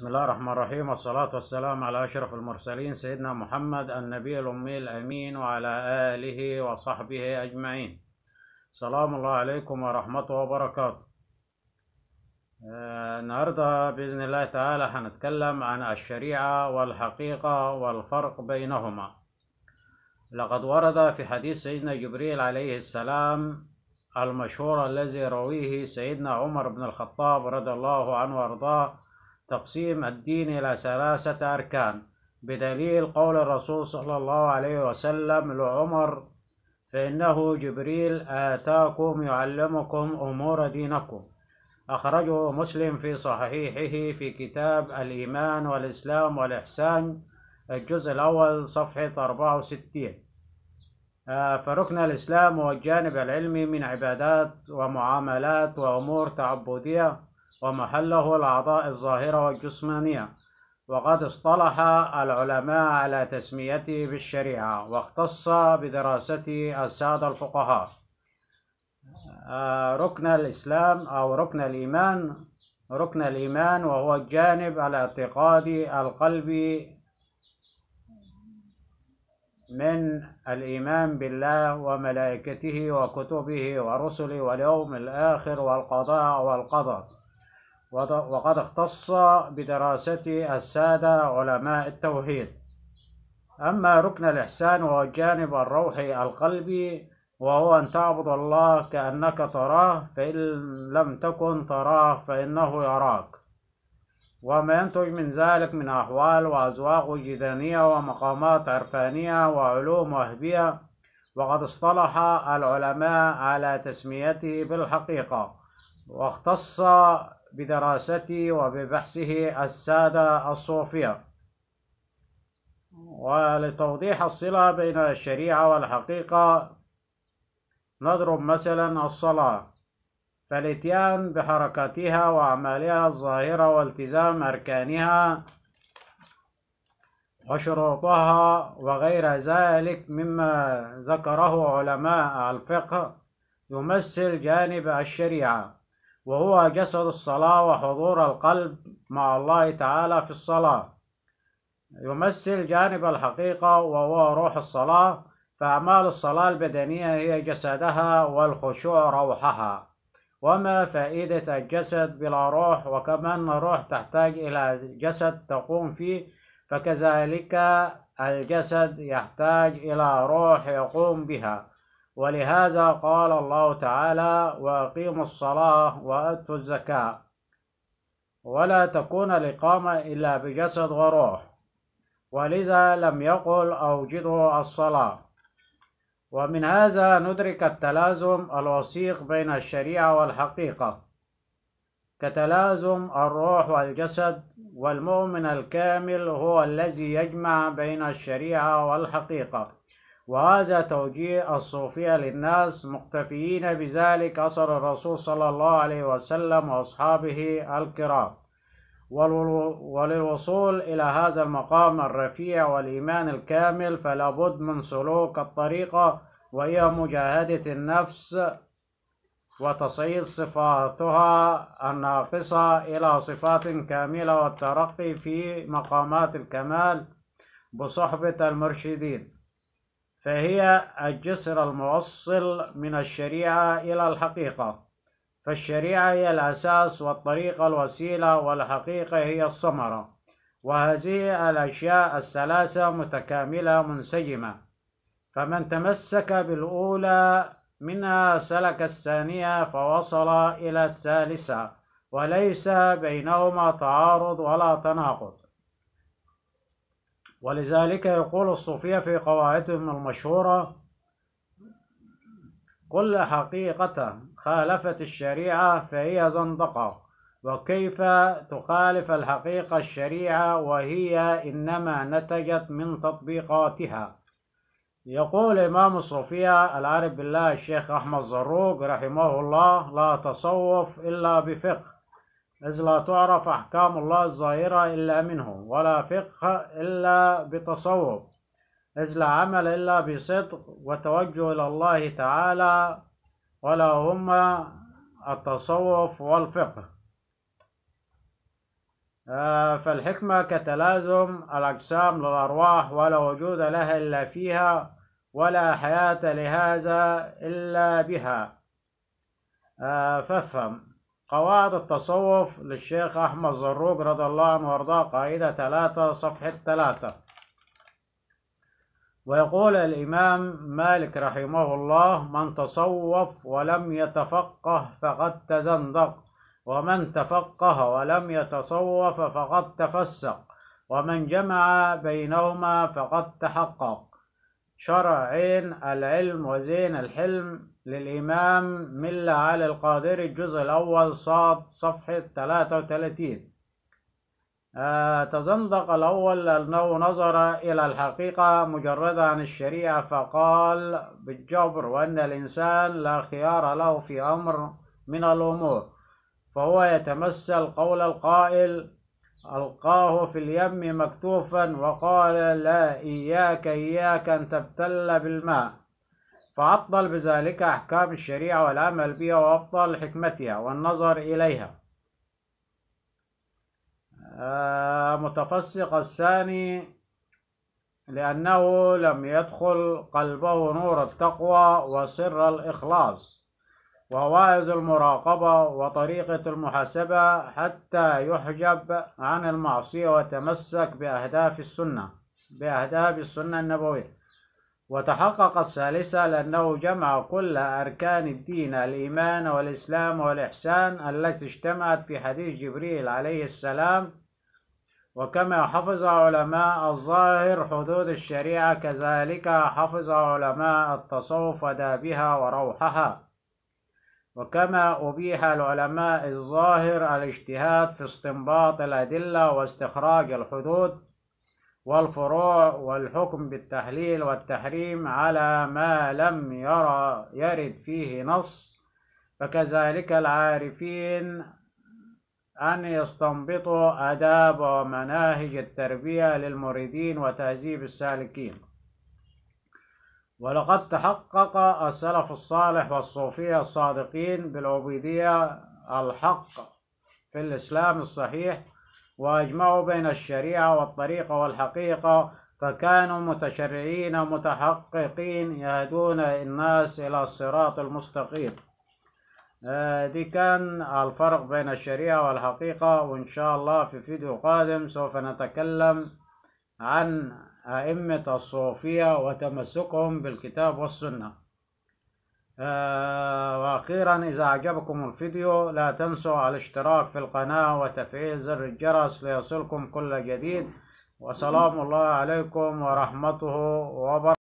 بسم الله الرحمن الرحيم والصلاة والسلام على أشرف المرسلين سيدنا محمد النبي الأمي الأمين وعلى آله وصحبه أجمعين. سلام الله عليكم ورحمته وبركاته. آه، النهاردة بإذن الله تعالى هنتكلم عن الشريعة والحقيقة والفرق بينهما. لقد ورد في حديث سيدنا جبريل عليه السلام المشهور الذي رويه سيدنا عمر بن الخطاب رضي الله عنه وأرضاه تقسيم الدين إلى ثلاثة أركان. بدليل قول الرسول صلى الله عليه وسلم لعمر فإنه جبريل آتاكم يعلمكم أمور دينكم. أخرجه مسلم في صحيحه في كتاب الإيمان والإسلام والإحسان الجزء الأول صفحة 64 آه، فركن الإسلام هو الجانب العلمي من عبادات ومعاملات وأمور تعبدية ومحله الأعضاء الظاهرة والجسمانية. وقد اصطلح العلماء على تسميته بالشريعة واختص بدراسته السادة الفقهاء. آه، ركن الإسلام أو ركن الإيمان ركن الإيمان وهو الجانب الاعتقادي القلبي من الإيمان بالله وملائكته وكتبه ورسله واليوم الآخر والقضاء والقدر. وقد اختص بدراسته السادة علماء التوحيد. أما ركن الإحسان وهو الجانب الروحي القلبي وهو أن تعبد الله كأنك تراه فإن لم تكن تراه فإنه يراك. وما ينتج من ذلك من أحوال وأذواق وجدانية ومقامات عرفانية وعلوم وهبية. وقد اصطلح العلماء على تسميته بالحقيقة. واختص بدراسته وببحثه السادة الصوفية. ولتوضيح الصلة بين الشريعة والحقيقة نضرب مثلا الصلاة فالإتيان بحركاتها وأعمالها الظاهرة والتزام أركانها وشروطها وغير ذلك مما ذكره علماء الفقه يمثل جانب الشريعة. وهو جسد الصلاة وحضور القلب مع الله تعالى في الصلاة. يمثل جانب الحقيقة وهو روح الصلاة فأعمال الصلاة البدنية هي جسدها والخشوع روحها. وما فائدة الجسد بلا روح وكمان الروح تحتاج إلى جسد تقوم فيه فكذلك الجسد يحتاج إلى روح يقوم بها. ولهذا قال الله تعالى وأقيموا الصلاة وأتوا الزكاة. ولا تكون الإقامة إلا بجسد وروح. ولذا لم يقل أوجدوا الصلاة. ومن هذا ندرك التلازم الوثيق بين الشريعة والحقيقة. كتلازم الروح والجسد والمؤمن الكامل هو الذي يجمع بين الشريعة والحقيقة. وهذا توجيه الصوفية للناس مقتفيين بذلك أثر الرسول صلى الله عليه وسلم وأصحابه الكرام. وللوصول إلى هذا المقام الرفيع والإيمان الكامل فلا بد من سلوك الطريقة وهي مجاهدة النفس وتصعيد صفاتها الناقصة إلى صفات كاملة والترقي في مقامات الكمال بصحبة المرشدين. فهي الجسر الموصل من الشريعة إلى الحقيقة. فالشريعة هي الأساس والطريقة الوسيلة والحقيقة هي الثمرة. وهذه الأشياء الثلاثة متكاملة منسجمة. فمن تمسك بالأولى منها سلك الثانية فوصل إلى الثالثة وليس بينهما تعارض ولا تناقض. ولذلك يقول الصوفية في قواعدهم المشهورة كل حقيقة خالفت الشريعة فهي زندقة وكيف تخالف الحقيقة الشريعة وهي إنما نتجت من تطبيقاتها؟ يقول إمام الصوفية العارف بالله الشيخ أحمد زروق رحمه الله لا تصوف إلا بفقه إذ لا تعرف أحكام الله الظاهرة إلا منه ولا فقه إلا بتصوف إذ لا عمل إلا بصدق وتوجه إلى الله تعالى ولا هما التصوف والفقه. آه، فالحكمة كتلازم الأجسام للأرواح ولا وجود لها إلا فيها ولا حياة لهذا إلا بها. آه، فافهم. قواعد التصوف للشيخ أحمد زروق رضي الله عنه وأرضاه قاعدة ثلاثة صفحة ثلاثة. ويقول الإمام مالك رحمه الله من تصوف ولم يتفقه فقد تزندق ومن تفقه ولم يتصوف فقد تفسق ومن جمع بينهما فقد تحقق. شرع عين العلم وزين الحلم للإمام ملا علي القادري الجزء الأول صاد صفحة 33 آه تزندق الأول لأنه نظر إلى الحقيقة مجردة عن الشريعة فقال بالجبر وأن الإنسان لا خيار له في أمر من الأمور فهو يتمثل قول القائل ألقاه في اليم مكتوفا وقال لا إياك إياك أن تبتل بالماء. فعطل بذلك أحكام الشريعة والعمل بها وأبطل حكمتها والنظر إليها. آه، متفسق الثاني لأنه لم يدخل قلبه نور التقوى وسر الإخلاص وواعظ المراقبة وطريقة المحاسبة حتى يحجب عن المعصية ويتمسك بأهداف السنة بأهداف السنة النبوية. وتحقق الثالثة لأنه جمع كل أركان الدين الإيمان والإسلام والإحسان التي اجتمعت في حديث جبريل عليه السلام. وكما حفظ علماء الظاهر حدود الشريعة كذلك حفظ علماء التصوف أدابها وروحها. وكما أبيح العلماء الظاهر الاجتهاد في استنباط الأدلة واستخراج الحدود والفروع والحكم بالتحليل والتحريم على ما لم يرى يرد فيه نص فكذلك العارفين أن يستنبطوا آداب ومناهج التربية للمريدين وتهذيب السالكين. ولقد تحقق السلف الصالح والصوفية الصادقين بالعبودية الحق في الإسلام الصحيح وأجمعوا بين الشريعة والطريقة والحقيقة فكانوا متشرعين متحققين يهدون الناس إلى الصراط المستقيم. دي كان الفرق بين الشريعة والحقيقة وإن شاء الله في فيديو قادم سوف نتكلم عن أئمة الصوفية وتمسكهم بالكتاب والسنة. آه، وأخيرا إذا أعجبكم الفيديو لا تنسوا الاشتراك في القناة وتفعيل زر الجرس ليصلكم كل جديد. وسلام الله عليكم ورحمته وبركاته.